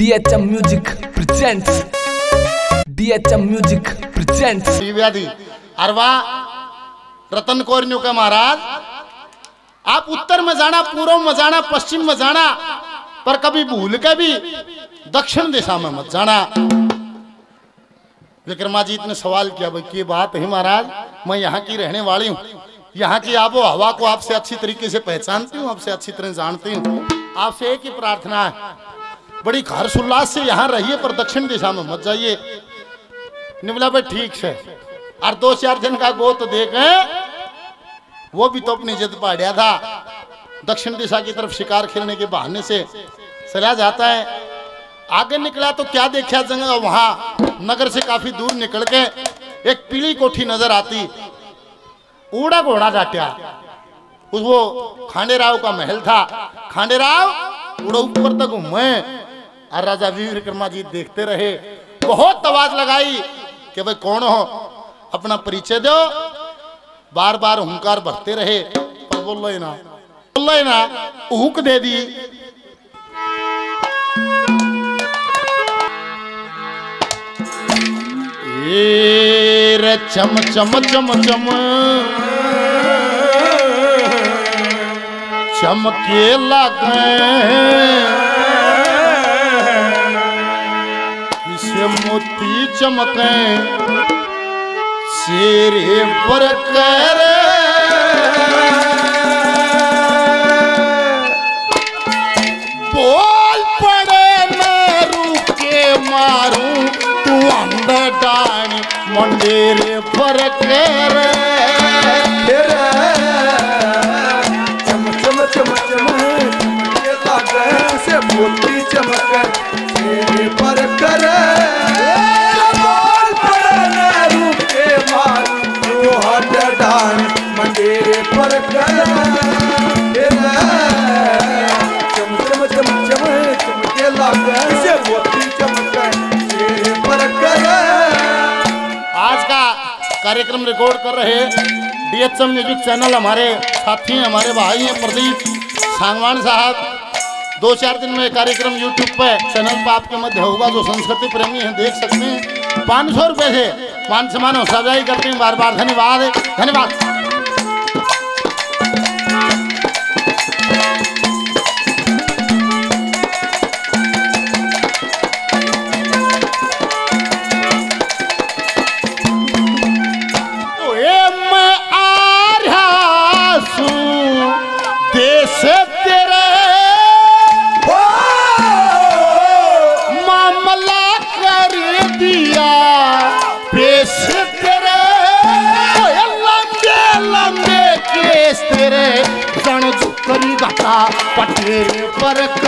DHM Music presents. DHM Music presents. व्याधि। अरवा, रतन कोरन्यू का महाराज। आप उत्तर में जाना, पूर्व में जाना, पश्चिम में जाना, पर कभी भूल के भी दक्षिण दिशा में मत जाना। विक्रमाजीत ने सवाल किया, भाई, की बात है महाराज? मैं यहाँ की रहने वाली हूँ। यहाँ की आबो हवा को आपसे अच्छी तरीके से पहचानती हूँ, आपसे अच्छी तरह जानती हूँ। आपसे एक ही प्रार्थना है। बड़ी हर्षोल्लास से यहाँ रहिए पर दक्षिण दिशा में मत जाइए। निमला भाई, ठीक है और दो चार दिन का गोत देखे, वो भी तो अपनी जिद पाड़िया था। दक्षिण दिशा की तरफ़ शिकार खेलने के बहाने से चला जाता है। आगे निकला तो क्या देखा जगह वहाँ नगर से काफ़ी दूर निकल के एक पीली कोठी नज़र आती। ऊड़ा घोड़ा उस वो खांडेराव का महल था। खांडेराव, उड़ा ऊपर तक घूमे। और राजा विक्रमा जी देखते रहे, बहुत आवाज़ लगाई कि भाई कौन हो? अपना परिचय दो। बार बार हुंकार भरते रहे, पर बोल लो ना, बोल ना, हुक दे दी। रे चम चम चम चम, चमके लगे मोती चमके, सिरे पर कर। बोल पड़े मैं रुके मारूं, तू अंदर डाणी मंडेरे पर कर। कार्यक्रम रिकॉर्ड कर रहे डीएचएम म्यूज़िक चैनल हमारे साथी हैं, हमारे भाई हैं, प्रदीप सांगवान साहब। दो चार दिन में कार्यक्रम यूट्यूब पे चैनल पर आपके मध्य होगा, जो संस्कृति प्रेमी हैं, देख सकते हैं। पाँच सौ रुपये से मान सम्मान और सजाई करते हैं, बार बार धन्यवाद धन्यवाद। por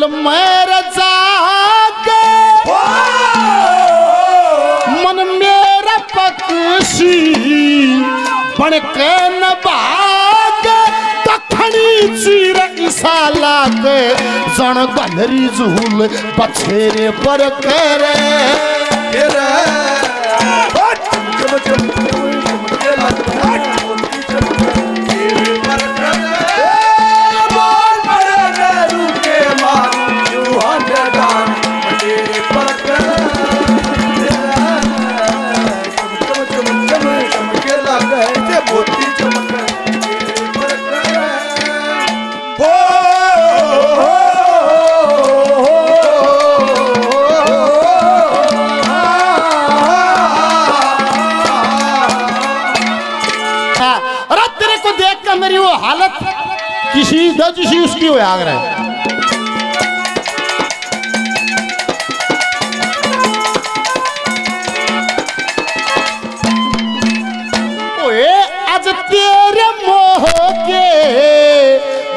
दिल मेरा जागे। मन मेरा पक्षी बन के न भागे। दखनी चीर ईसा लागे जन गलरी झूल बछेरे पर करे। दजिशी उसकी वो आग रहे। ओए, आज तेरे मोह के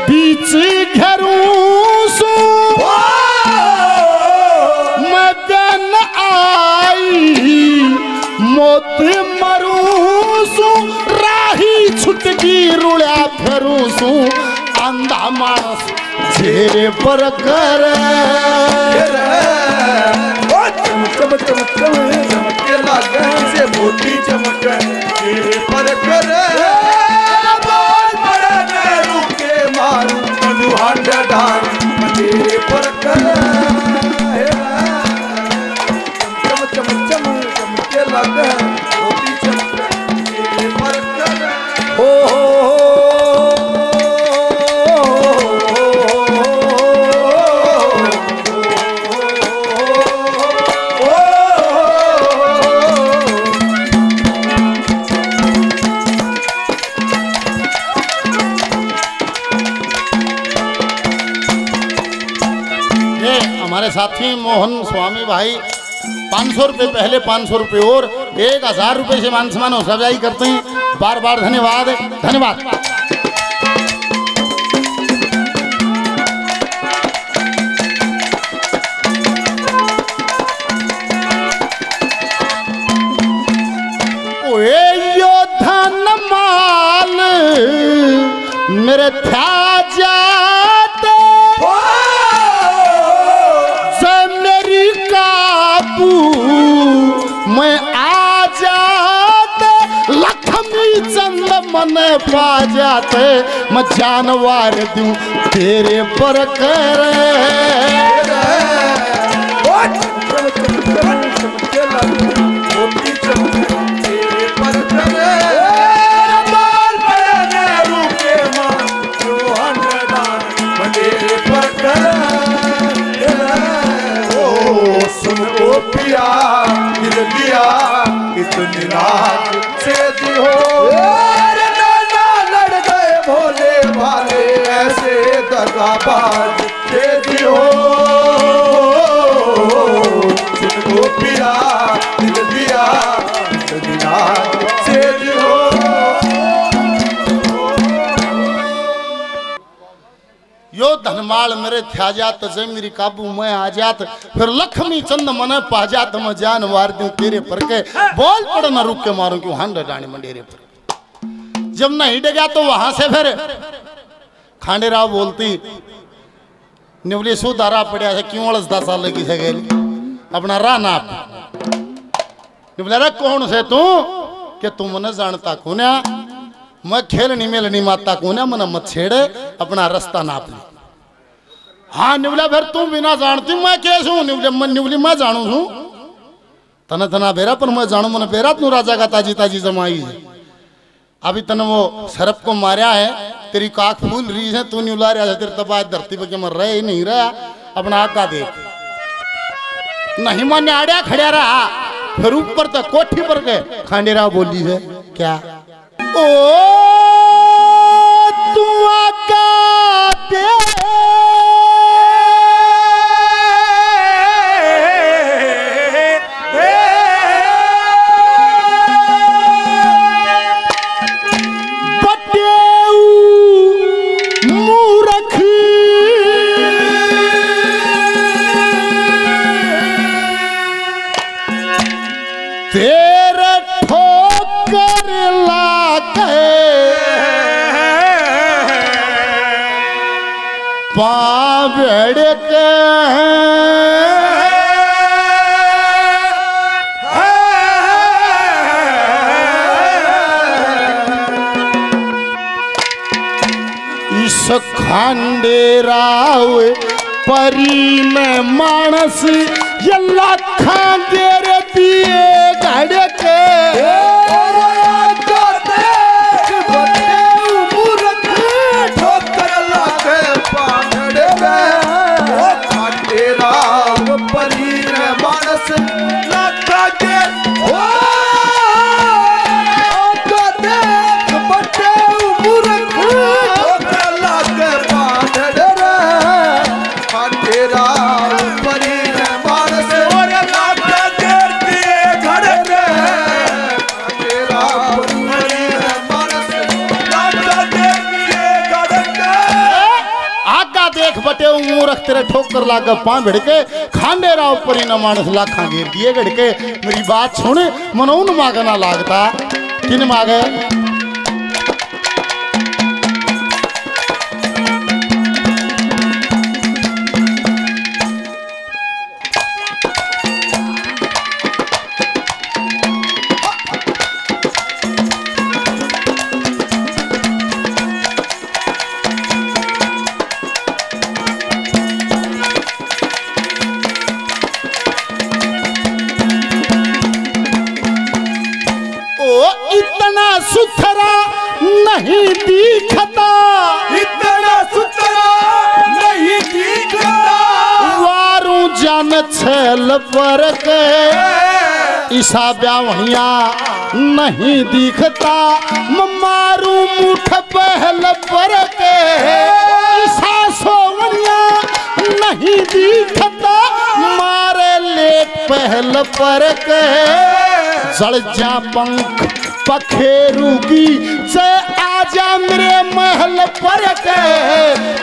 बीच घरों मदन आई, मोत मरू सू राही छुटकी रुड़ा फिरू सू अंधा मानस जेरे पर कर चमक चमक चमक चमक चमके लागे से मोती चमक जेरे पर करे स्वामी भाई। पाँच सौ रुपये पहले, पाँच सौ रुपये और। एक हज़ार रुपये से मान सम्मान हो, सजाई करते हैं। बार बार धन्यवाद धन्यवाद। मन पा जाते मैं जानवर दूँ तेरे पर करे इतनी रात से दी हो धनमाल मेरे थ्या जात जय मेरी काबू मैं आ जात। फिर लक्ष्मी चंद मन पा जात, मैं जान वार दूँ तेरे पर के बोल पड़ न रुक के मारूं क्यों? हंड डाणी मंडेरे पर। जब नहीं डगा तो वहाँ से फिर खांडेराव बोलती, निवली, सु दारा पड़िया है, क्यों अलस दस साल की से गेली? अपना राह नाप निवला रे कौन से तू? कि तू मन जानता कुन्या मैं खेलनी मेलनी माता कुन्या मन मत छेड़े, अपना रास्ता नाप ले। हाँ निवला फिर तू बिना जानती, मैं कैसे हूँ? निवले, मैं निवली, मैं जानू हूँ। तना तना बेरा पर मैं जानू, मन बेरा तू राजा का ताजी ताजी जमाई है। अभी तने वो सरप को मारा है, तेरी काख फूल रही है, तू नहीं उला रहा है, तेरे तबाज धरती पे के मर रहे ही नहीं रहा, अपना आका देख। नहीं मान्य आड़िया खड़िया रहा, फिर ऊपर तक कोठी पर गए खांडेराव बोली है, क्या? ओ, तू आका दे खांडेराव परी में मानस ये लाखा देर घड़ के रखते रहे ठोकर लाग पां भिड़के, खांडे राव परी मानस लाखा घेर दिए गड़के मेरी बात सुन मनोन मागना लागता। किन मागे? ईसा ब्यावहिया नहीं दिखता। मारू मुठ पहल पर के सासोनिया नहीं दिखता। मारे लेट पहल पर के जड़ जा पंख पखेरुगी से आजा मेरे महल पर के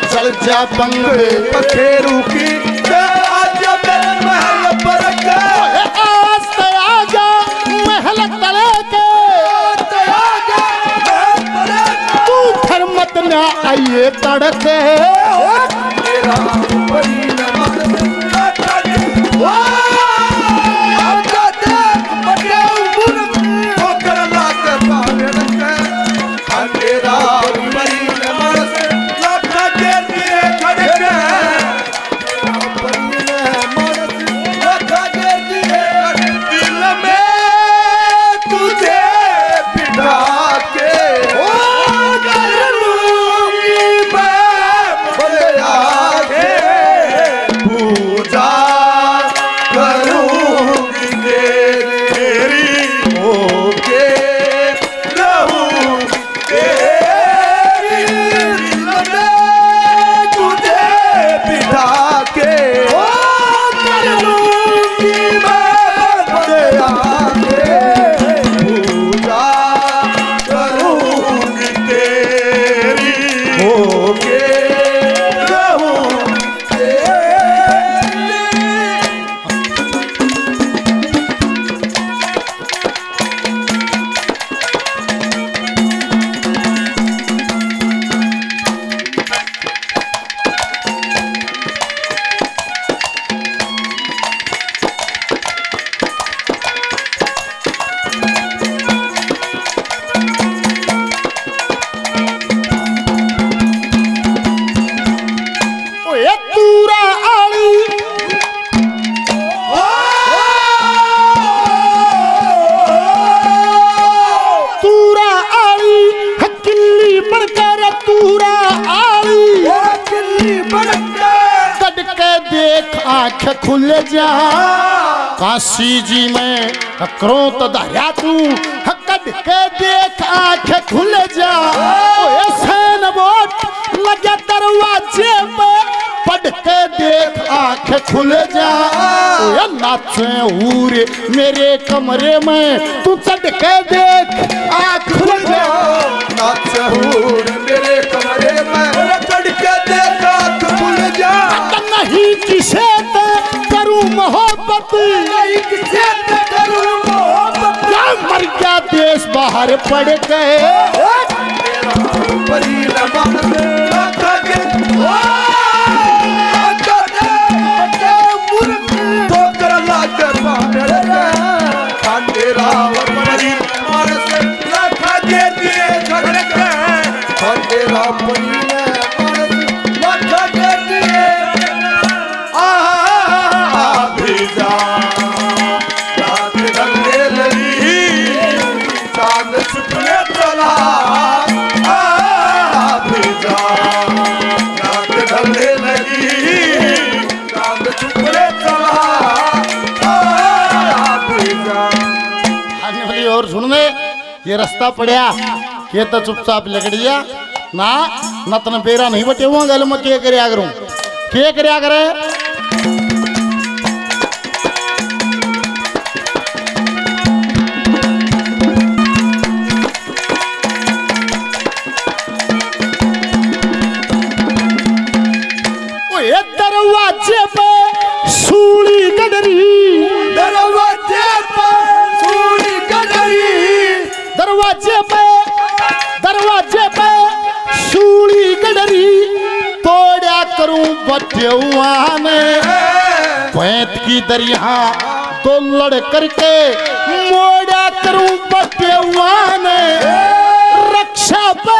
जड़ जा पंख पखेरू की ते आज मेरे महल पर के। ना आइए तड़के के देख आँख खुल जा। काशी जी, में क्रोध दहया तू। कट के देख आँख खुल जा। सैन बोट, लगे दरवाजे पे पढ़ के देख आँख खुल जा। नाचे हूरे मेरे कमरे में, तू चढ़ के देख आँख खुल जा। नाच हूर मेरे नहीं किसे ते करूँ मोहब्बत। नहीं किसे ते करूँ मोहब्बत। क्या मर गया देश बाहर पड़ गए। परी ये रास्ता पड़िया। ये तो चुपचाप लकड़िया ना नतन बेरा नहीं बटे हुआ गल मैं। क्या करया करूँ? क्या करया करे? दरवाजे पे सूली कदरी दरवाजे पे दरवाजे पे सूली गडरी तोड़ा करूँ बचुआ ने की दरिया तो लड़ करके मोड़ा करूँ बचुआ रक्षा पे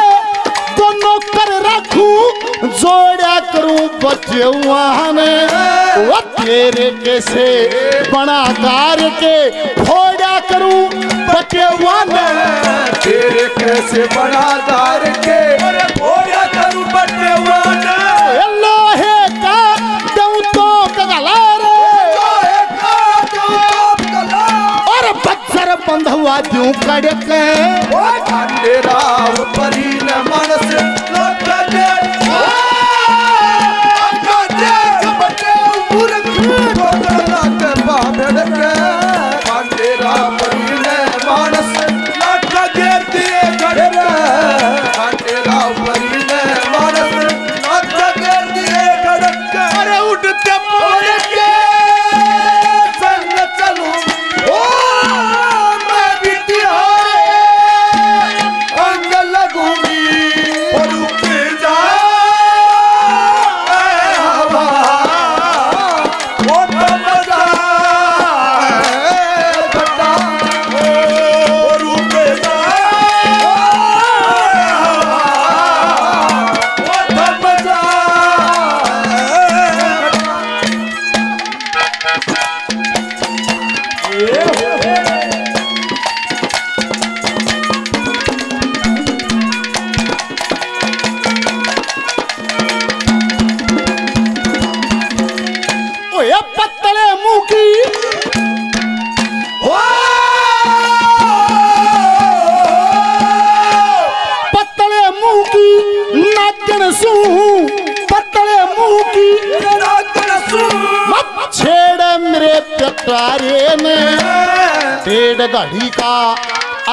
दोनों कर रखू जोड़ा करूँ बचुआ ने वो तेरे कैसे बना कार के फोड़ा करूँ बचुआ ने कैसे बना दार के। होया करूँ बटे वाना लोहे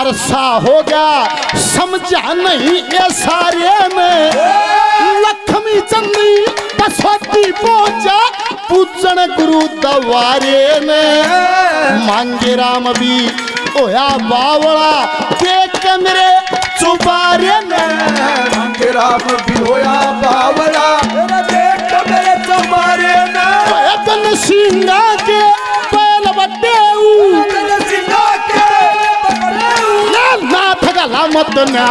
अरसा हो गया समझा नहीं ये सारे में लक्ष्मी चंदी बसवती पहुँचा पूजन गुरु दवारे ने मांगे राम भी ओया बावड़ा देख के मेरे चुबारे ने राम भी होया बावला देख मेरे तुम्हारे बन सिंगा मत ना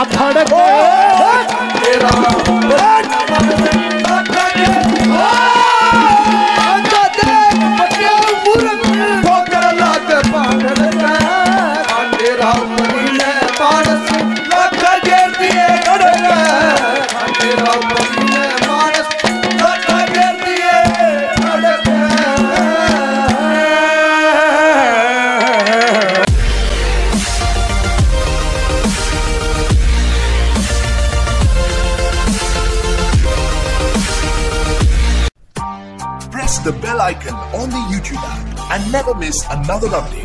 another update.